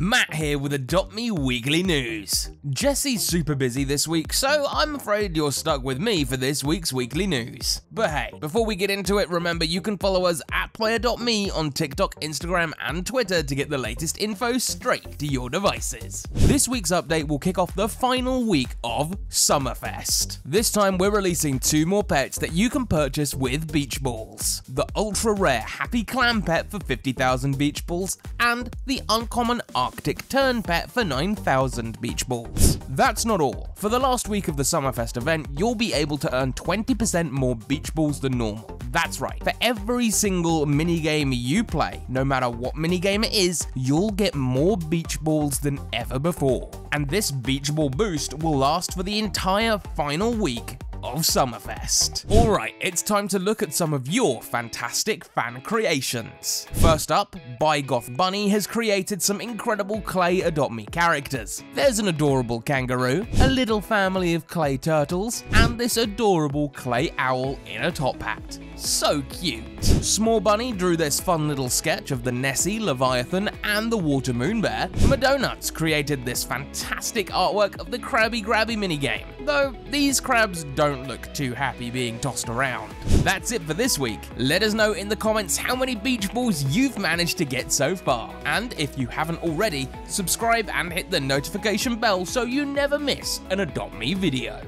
Matt here with Adopt Me Weekly News. Jesse's super busy this week, so I'm afraid you're stuck with me for this week's weekly news. But hey, before we get into it, remember you can follow us at player.me on TikTok, Instagram, and Twitter to get the latest info straight to your devices. This week's update will kick off the final week of Summerfest. This time we're releasing two more pets that you can purchase with beach balls. The ultra rare Happy Clam pet for 50,000 beach balls and the uncommon Arctic Tern pet for 9,000 beach balls. That's not all. For the last week of the Summerfest event, you'll be able to earn 20% more beach balls than normal. That's right, for every single minigame you play, no matter what minigame it is, you'll get more beach balls than ever before. And this beach ball boost will last for the entire final week of Summerfest. Alright, it's time to look at some of your fantastic fan creations. First up, Bygoth Bunny has created some incredible clay Adopt Me characters. There's an adorable kangaroo, a little family of clay turtles, and this adorable clay owl in a top hat. So cute. Small Bunny drew this fun little sketch of the Nessie, Leviathan, and the Water Moon Bear. Madonuts created this fantastic artwork of the Krabby Grabby minigame, though these crabs don't look too happy being tossed around. That's it for this week. Let us know in the comments how many beach balls you've managed to get so far. And if you haven't already, subscribe and hit the notification bell so you never miss an Adopt Me video.